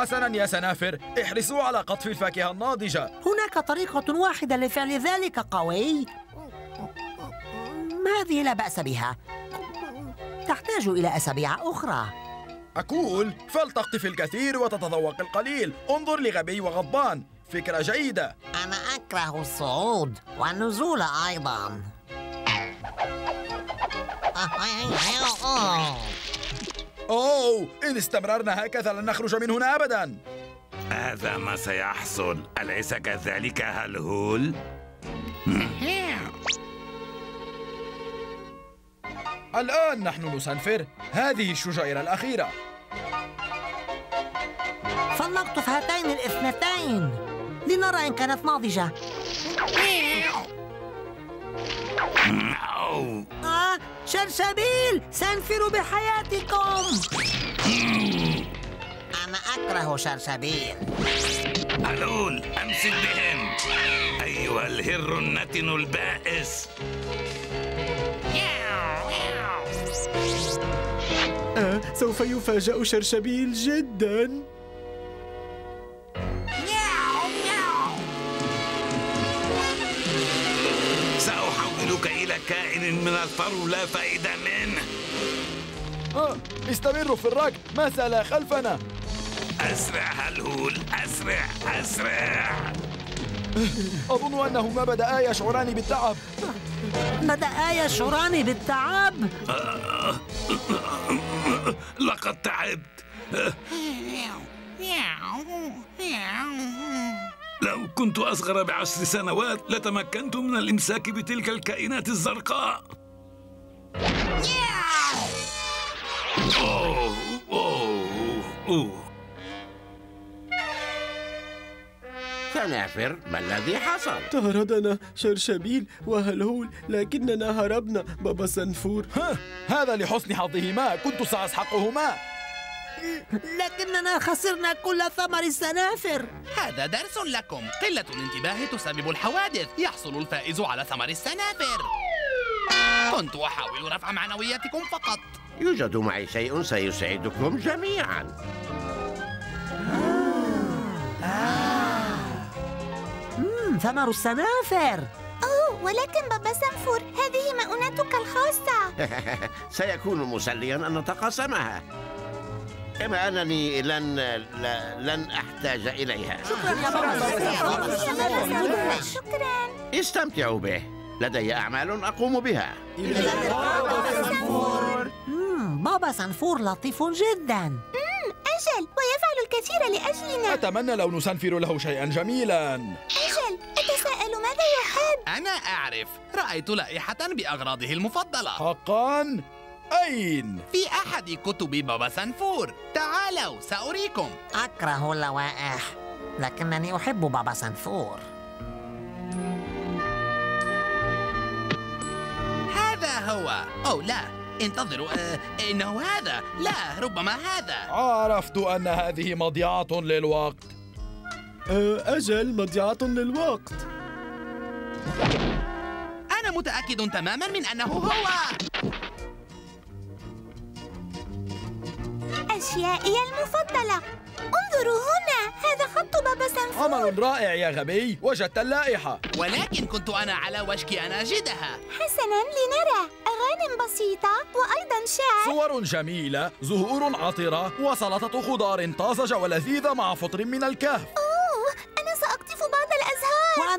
حسنا يا سنافر. احرصوا على قطف الفاكهة الناضجة. هناك طريقة واحدة لفعل ذلك قوي. هذه لا بأس بها. تحتاج إلى أسابيع أخرى. أقول فلتقطف الكثير وتتذوق القليل. انظر لغبي وغضبان. فكرة جيدة. أنا أكره الصعود والنزول أيضا. أوه إن استمررنا هكذا لن نخرج من هنا أبدا. هذا ما سيحصل. أليس كذلك هلهول؟ الآن نحن نسنفر. هذه الشجيرة الأخيرة. فلنقطف هاتين الاثنتين لنرى إن كانت ناضجة. أو شرشبيل سنفر بحياتكم. أنا أكره شرشبيل. هلهول أمسك بهم. أيها الهر النتن البائس. آه سوف يفاجأ شرشبيل جدا. سأحولك إلى كائن من الفرو لا فائدة منه. آه استمروا في الركض ما سلا خلفنا. أسرع هلهول أسرع أسرع. أظن أنهما بدأا يشعران بالتعب. بدأ يشعران بالتعب؟ لقد تعبت. لو كنت أصغر بعشر سنوات لتمكنت من الإمساك بتلك الكائنات الزرقاء. أوه أوه أوه. سنافر ما الذي حصل؟ طاردنا شرشبيل وهلهول لكننا هربنا بابا سنفور. ها هذا لحسن حظهما كنت سأسحقهما. لكننا خسرنا كل ثمر السنافر. هذا درس لكم. قلة الانتباه تسبب الحوادث. يحصل الفائز على ثمر السنافر. كنت أحاول رفع معنوياتكم فقط. يوجد معي شيء سيسعدكم جميعا. مم، ثمر السنافر. أوه ولكن بابا سنفور هذه مؤونتك الخاصة. سيكون مسليا أن نتقاسمها. كما أنني لن لن أحتاج إليها. شكرا استمتعوا به. لدي أعمال أقوم بها. بابا سنفور لطيف جدا. أجل ويفعل الكثير لأجلنا. أتمنى لو نسنفر له شيئا جميلا. أجل أتساءل ماذا يحب؟ أنا أعرف. رأيت لائحة بأغراضه المفضلة. حقا. أين؟ في أحد كتب بابا سنفور. تعالوا سأريكم. أكره اللوائح لكنني أحب بابا سنفور. هذا هو. أو لا انتظروا آه إنه هذا. لا ربما هذا. عرفت أن هذه مضيعة للوقت. آه أجل مضيعة للوقت. أنا متأكد تماما من أنه هو. أشيائي المفضلة. انظروا هنا هذا خط بابا سنفور عمل رائع يا غبي وجدت اللائحة. ولكن كنت أنا على وشك أن أجدها. حسنا لنرى. أغاني بسيطة وأيضا شعر. صور جميلة زهور عطرة وسلطة خضار طازجة ولذيذة مع فطر من الكهف.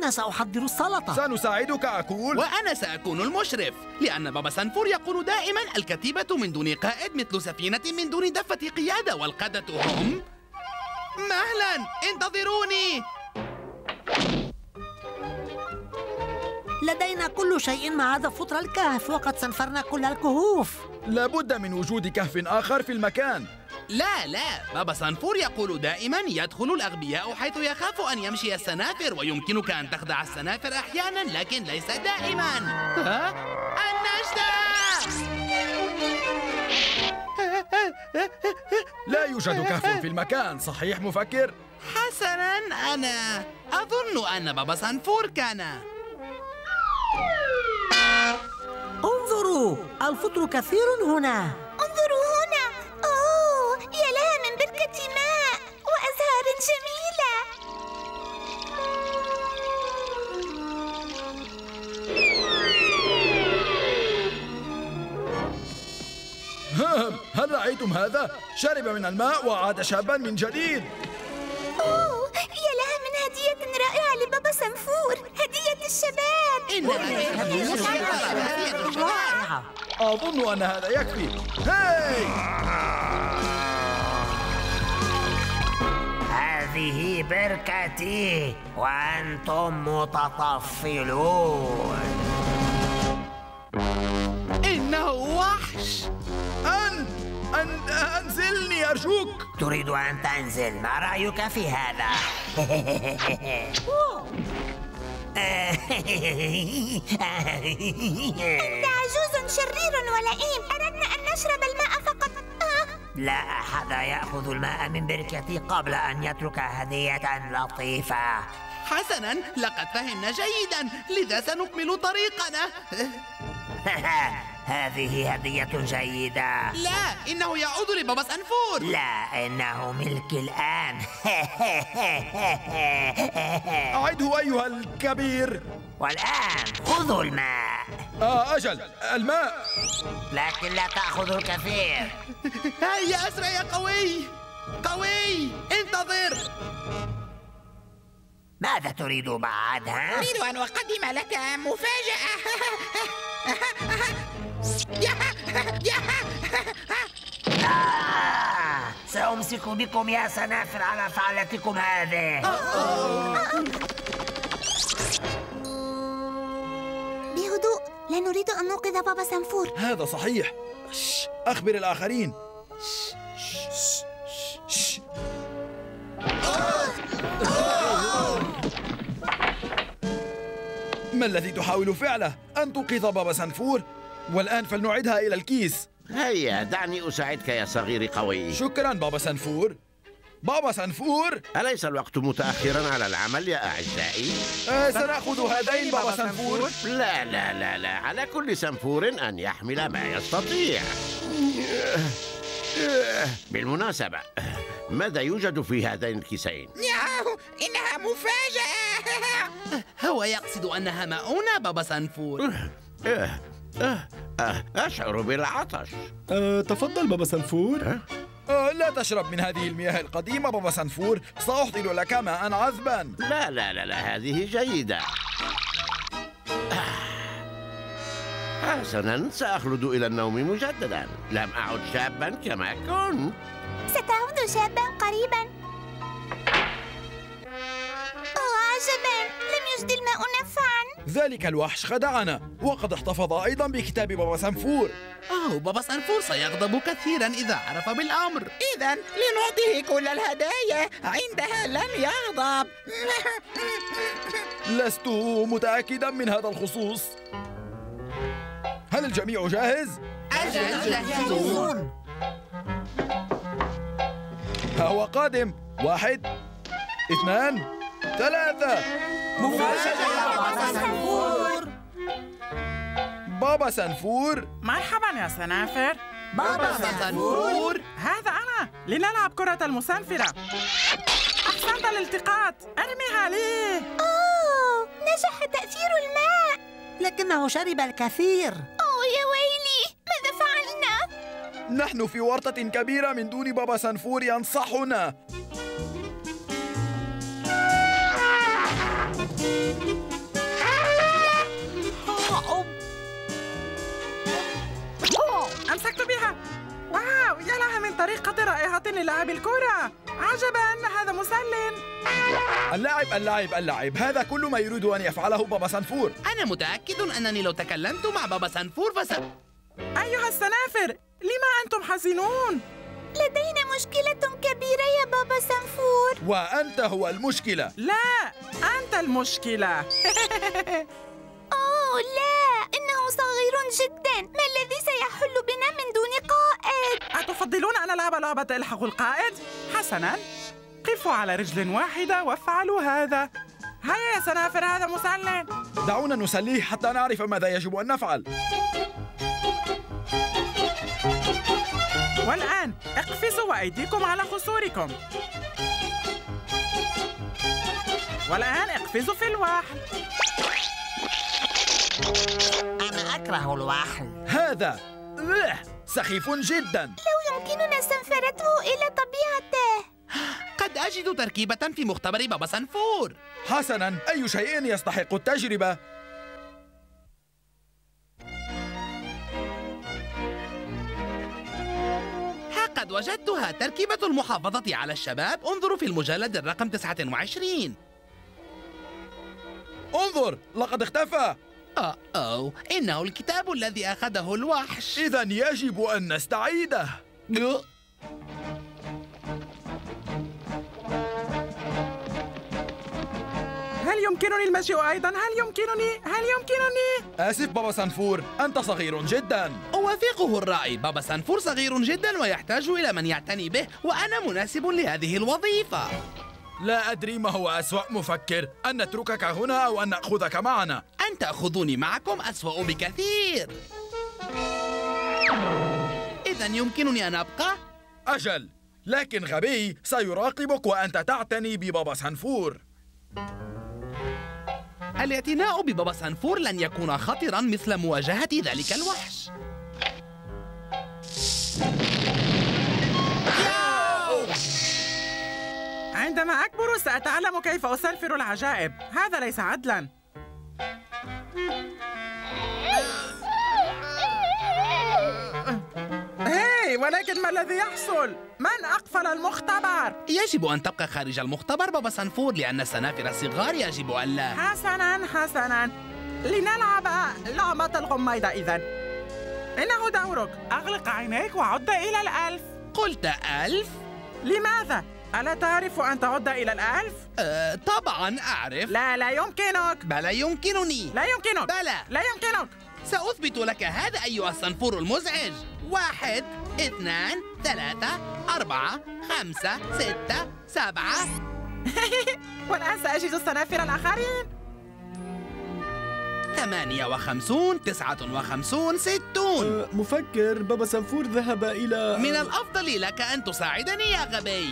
وأنا سأحضر السلطة. سنساعدك أقول. وأنا سأكون المشرف لأن بابا سنفور يقول دائما الكتيبة من دون قائد مثل سفينة من دون دفة قيادة والقادة هم. مهلا انتظروني. لدينا كل شيء ما عدا فطر الكهف وقد سنفرنا كل الكهوف. لابد من وجود كهف آخر في المكان. لا لا. بابا سنفور يقول دائما يدخل الأغبياء حيث يخاف أن يمشي السنافر ويمكنك أن تخدع السنافر أحيانا لكن ليس دائما. ها؟ النجدة لا يوجد كهف في المكان صحيح مفكر؟ حسنا أنا أظن أن بابا سنفور كان. انظروا الفطر كثير هنا. هل رأيتم هذا؟ شرب من الماء وعاد شابا من جديد. أوه يا لها من هدية رائعة لبابا سنفور. هدية الشباب. إن هذه هدية رائعة أظن أن هذا يكفي. هاي! هذه بركتي وأنتم متطفلون. إنه وحش. أنت أن... أنزلني أرجوك. تريد أن تنزل ما رأيك في هذا؟ أنت عجوز شرير ولئيم. أردنا أن نشرب الماء فقط. لا أحد يأخذ الماء من بركتي قبل أن يترك هدية لطيفة. حسنا لقد فهمنا جيدا. لذا سنكمل طريقنا. هذه هدية جيدة. لا إنه يعود لبابا سنفور لا إنه ملكي الآن. أعده أيها الكبير. والآن خذوا الماء. آه أجل. الماء. لكن لا تأخذوا الكثير. هيا أسرع يا قوي. قوي انتظر. ماذا تريد بعد ها؟ أريد أن أقدم لك مفاجأة آه! سأمسك بكم يا سنافر على فعلتكم هذه بهدوء لا نريد أن نوقظ بابا سنفور هذا صحيح. أخبر الآخرين ما الذي تحاول فعله؟ أن توقظ بابا سنفور؟ والآن فلنعيدها إلى الكيس. هيا دعني أساعدك يا صغيري قوي. شكرا بابا سنفور بابا سنفور أليس الوقت متأخرا على العمل يا أعزائي؟ آه سنأخذ هذين بابا سنفور لا لا لا لا. على كل سنفور أن يحمل ما يستطيع. بالمناسبة. ماذا يوجد في هذين الكيسين؟ ياهو إنها مفاجأة. هو يقصد أنها مؤونة بابا سنفور آه، آه، آه، أشعر بالعطش. آه، تفضل بابا سنفور آه؟ لا تشرب من هذه المياه القديمة بابا سنفور سأحضر لك ماء عذبا. لا لا لا لا هذه جيدة. آه. حسنا سأخلد إلى النوم مجددا. لم أعد شابا كما كنت. ستعود شابا قريبا. أوه عجبا لم يجد الماء نفعا. ذلك الوحش خدعنا وقد احتفظ أيضا بكتاب بابا سنفور. أوه بابا سنفور سيغضب كثيرا إذا عرف بالأمر. إذا لنعطيه كل الهدايا. عندها لن يغضب. لست متأكدا من هذا الخصوص. هل الجميع جاهز؟ أجل جاهزون. ها هو قادم. واحد اثنان ثلاثة. مفاجأة يا بابا سنفور. بابا سنفور. مرحبا يا سنافر. بابا سنفور. هذا أنا. لنلعب كرة المسنفرة. أحسنت الالتقاط. أرميها لي. أوه نجح تأثير الماء. لكنه شرب الكثير. نحن في ورطة كبيرة من دون بابا سنفور ينصحنا. أمسكت بها. واو يا لها من طريقة رائعة للعب الكرة. عجبا هذا مسل اللاعب اللاعب اللاعب. هذا كل ما يريد أن يفعله بابا سنفور. أنا متأكد أنني لو تكلمت مع بابا سنفور فس أيها السنافر لما أنتم حزنون؟ لدينا مشكلة كبيرة يا بابا سنفور وأنت هو المشكلة. لا أنت المشكلة. أوه لا إنه صغير جدا. ما الذي سيحل بنا من دون قائد؟ أتفضلون أن ألعب لعبة إلحق القائد؟ حسنا. قفوا على رجل واحدة وافعلوا هذا. هيا يا سنافر هذا مسلم. دعونا نسليه حتى نعرف ماذا يجب أن نفعل. والآن اقفزوا وأيديكم على خصوركم والآن اقفزوا في الوحل أنا أكره الوحل هذا سخيف جدا. لو يمكننا سنفرته إلى طبيعته. قد أجد تركيبة في مختبر بابا سنفور. حسنا أي شيء يستحق التجربة. قد وجدتها تركيبة المحافظة على الشباب. انظروا في المجلد الرقم 29 انظر لقد اختفى. أه أو إنه الكتاب الذي أخذه الوحش. إذا يجب أن نستعيده. يمكنني المشي أيضا؟ هل يمكنني؟ هل يمكنني؟ آسف بابا سنفور أنت صغير جدا. أوافقه الرأي. بابا سنفور صغير جدا ويحتاج إلى من يعتني به وأنا مناسب لهذه الوظيفة. لا أدري ما هو أسوأ مفكر. أن نتركك هنا أو أن نأخذك معنا؟ أن تأخذوني معكم أسوأ بكثير. إذا يمكنني أن أبقى؟ أجل. لكن غبي سيراقبك وأنت تعتني ببابا سنفور الاعتناء ببابا سنفور لن يكون خطرا مثل مواجهة ذلك الوحش. عندما أكبر سأتعلم كيف أسلفر العجائب. هذا ليس عدلا. هاي ولكن ما الذي يحصل؟ من أقفل المختبر؟ يجب أن تبقى خارج المختبر بابا سنفور لأن السنافر صغار يجب أن لا حسنا حسنا. لنلعب لعبة الغميضة إذا. إنه دورك. أغلق عينيك وعد إلى الألف. قلت ألف؟ لماذا؟ ألا تعرف أن تعد إلى الألف؟ أه طبعا أعرف. لا لا يمكنك. بلى يمكنني. لا يمكنك. بلى. لا يمكنك. سأثبت لك هذا أيها الصنفور المزعج. واحد. اثنان ثلاثة أربعة خمسة ستة سبعة. والآن سأجد السنافر الآخرين. ثمانية وخمسون تسعة وخمسون ستون. أه، مفكر بابا سنفور ذهب إلى من الأفضل لك أن تساعدني يا غبي.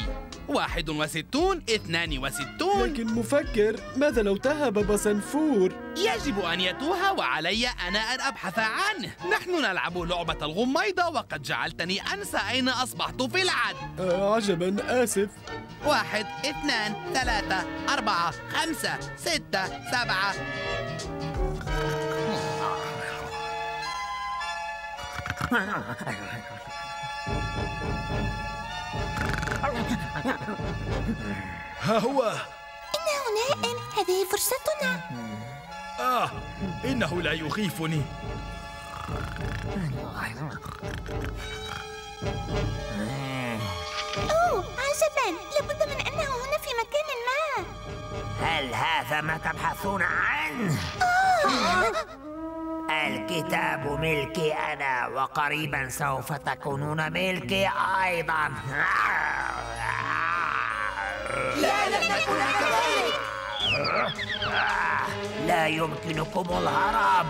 واحد وستون اثنان وستون. لكن مفكر ماذا لو تاه بابا سنفور يجب أن يتوه وعلي أنا أن أبحث عنه. نحن نلعب لعبة الغميضة وقد جعلتني أنسى أين أصبحت في العد. آه عجبا آسف. واحد اثنان ثلاثة أربعة خمسة ستة سبعة. ها هو. إنه نائم. هذه فرصتنا. آه إنه لا يخيفني. أوه عجبا. لابد من أنه هنا في مكان ما. هل هذا ما تبحثون عنه؟ الكتاب ملكي أنا وقريبا سوف تكونون ملكي أيضا. لا لن نكون كذلك لا يمكنكم الهرب.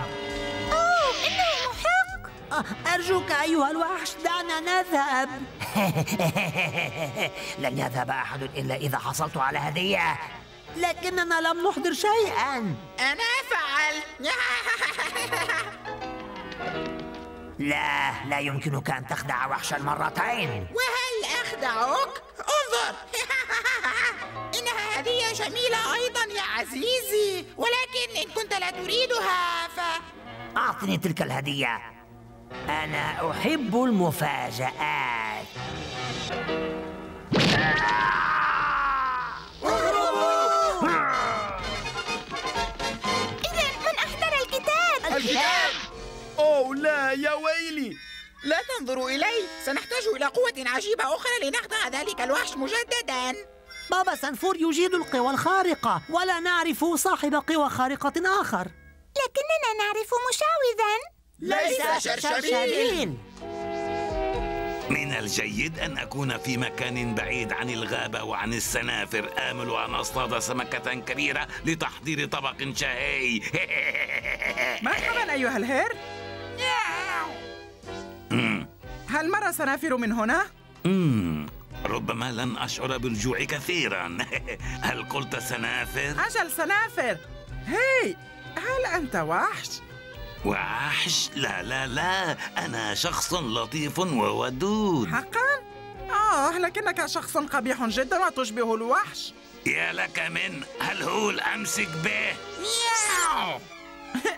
أوه إنه محق. أرجوك أيها الوحش دعنا نذهب. لن يذهب أحد إلا إذا حصلت على هدية. لكننا لم نحضر شيئا. أنا فعلت لا لا يمكنك أن تخدع وحشا مرتين. وهل أخدعك؟ جميلة أيضا يا عزيزي ولكن إن كنت لا تريدها ف... أعطني تلك الهدية. أنا أحب المفاجآت. إذا من أحضر الكتاب؟ الكتاب؟ أوه لا يا ويلي. لا تنظروا إلي سنحتاج إلى قوة عجيبة أخرى لنخدع ذلك الوحش مجددا. بابا سنفور يجيد القوى الخارقة ولا نعرف صاحب قوى خارقة آخر. لكننا نعرف مشعوذا ليس شرشبيل. من الجيد أن أكون في مكان بعيد عن الغابة وعن السنافر. آمل أن أصطاد سمكة كبيرة لتحضير طبق شهي. مرحبا أيها الهير. هل مر سنافر من هنا؟ ربما لن أشعر بالجوع كثيرا. هل قلت سنافر؟ أجل سنافر. هي هل أنت وحش؟ وحش؟ لا لا لا. أنا شخص لطيف وودود. حقا؟ آه لكنك شخص قبيح جدا وتشبه الوحش. يا لك من. هلهول أمسك به؟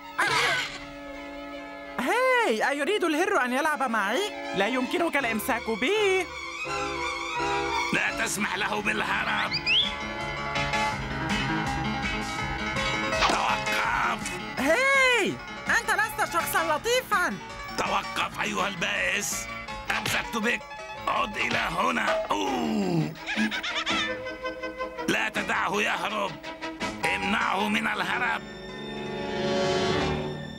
هاي أيريد الهر أن يلعب معي؟ لا يمكنك الإمساك لا تسمح له بالهرب توقف. هاي أنت لست شخصا لطيفا. توقف أيها البائس. أمسكت بك. عد إلى هنا. أوه. لا تدعه يهرب. امنعه من الهرب.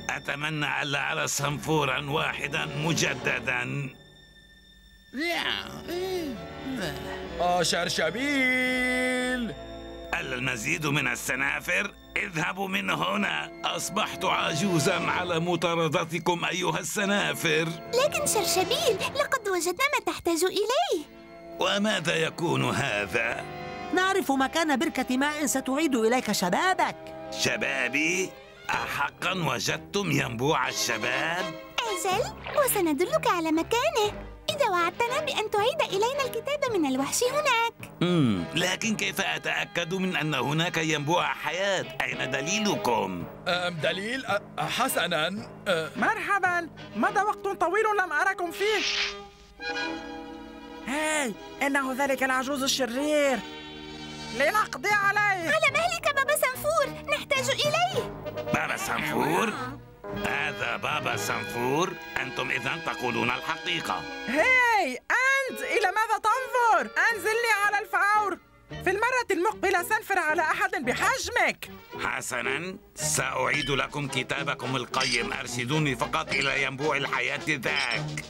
أتمنى ألا أرى صنفورا واحدا مجددا. آه شرشبيل المزيد من السنافر؟ اذهبوا من هنا. أصبحت عجوزا على مطاردتكم أيها السنافر. لكن شرشبيل لقد وجدنا ما تحتاج إليه. وماذا يكون هذا؟ نعرف مكان بركة ماء ستعيد إليك شبابك. شبابي؟ أحقا وجدتم ينبوع الشباب؟ أجل وسندلك على مكانه. إذا وعدتنا بأن تعيد إلينا الكتاب من الوحش هناك. مم. لكن كيف أتأكد من أن هناك ينبوع حياة؟ أين دليلكم؟ أم دليل؟ أه، حسنا. أه، مرحبا. مدى وقت طويل لم أركم فيه؟ هاي إنه ذلك العجوز الشرير. لنقضي عليه. على مهلك بابا سنفور. نحتاج إليه. بابا سنفور؟ هذا بابا سنفور؟ أنتم إذا تقولون الحقيقة. هاي أنت! إلى ماذا تنظر؟ أنزلني على الفور في المرة المقبلة سنفر على أحد بحجمك. حسنا سأعيد لكم كتابكم القيم. أرشدوني فقط إلى ينبوع الحياة ذاك.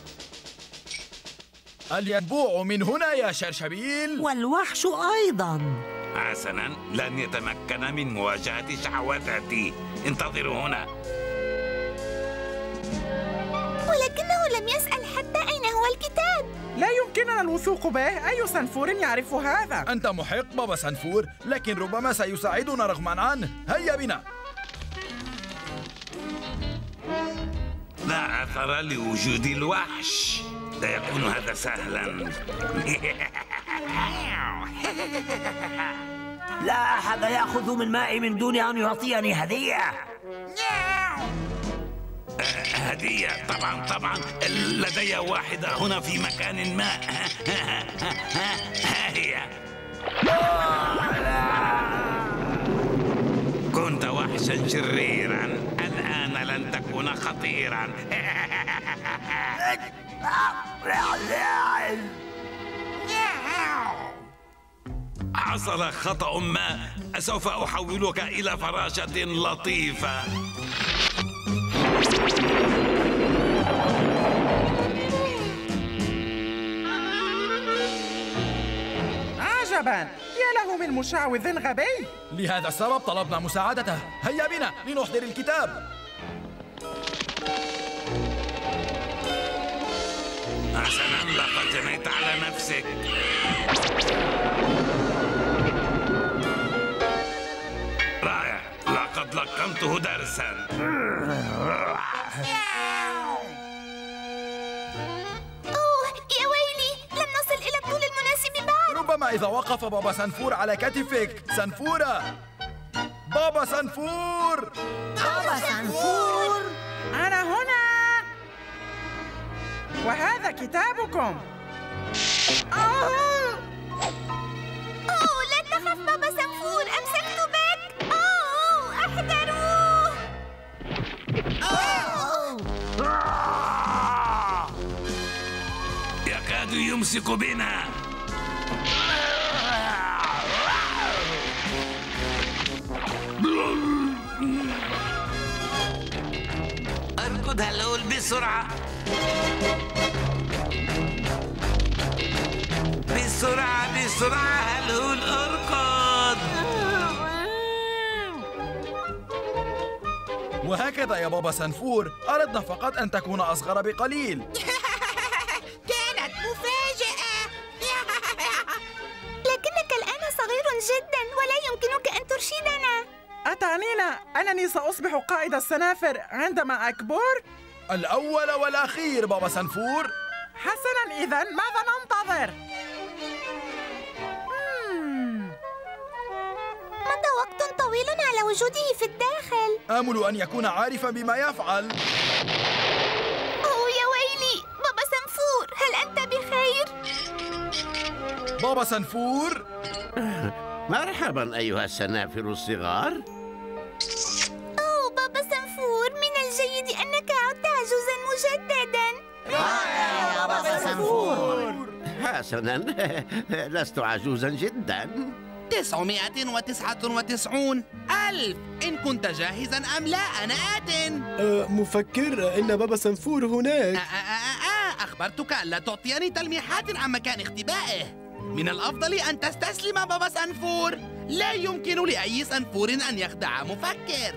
الينبوع من هنا يا شرشبيل. والوحش أيضا. حسنا لن يتمكن من مواجهة شهواتي انتظروا هنا. يمكننا الوثوق به؟ أي سنفور يعرف هذا؟ أنت محق بابا سنفور لكن ربما سيساعدنا رغما عنه هيا بنا. لا أثر لوجود الوحش. لا يكون هذا سهلا. لا أحد يأخذ من مائي من دون أن يعطيني هدية. هدية. طبعا طبعا. لدي واحدة هنا في مكان ما. ها هي. كنت وحشا شريرا. الآن لن تكون خطيرا. حصل خطأ ما. سوف أحولك إلى فراشة لطيفة. عجبا يا له من مشعوذ غبي. لهذا السبب طلبنا مساعدته. هيا بنا لنحضر الكتاب. حسنا لقد جنيت على نفسك. رائع. لقد لقنته درسا. ربما إذا وقف بابا سنفور على كتفك. سنفورة. بابا سنفور. بابا سنفور. أنا هنا. وهذا كتابكم. أوه! أوه لا تخف بابا سنفور. أمسكت بك. أوه احذروا يكاد يمسك بنا. هلول بسرعة. بسرعة بسرعة هلول اركض وهكذا يا بابا سنفور أردنا فقط أن تكون أصغر بقليل. أنني سأصبح قائد السنافر عندما أكبر؟ الأول والأخير بابا سنفور. حسنا إذا ماذا ننتظر؟ مضى وقت طويل على وجوده في الداخل. آمل أن يكون عارفا بما يفعل. أوه يا ويلي. بابا سنفور هل أنت بخير؟ بابا سنفور. مرحبا أيها السنافر الصغار. حسنا لست عجوزا جدا تسعمائة وتسعة وتسعون ألف إن كنت جاهزا أم لا أنا آت أه مفكر إن بابا سنفور آه هناك آه آه آه أخبرتك ألا تعطيني تلميحات عن مكان اختبائه من الأفضل أن تستسلم بابا سنفور لا يمكن لأي سنفور أن يخدع مفكر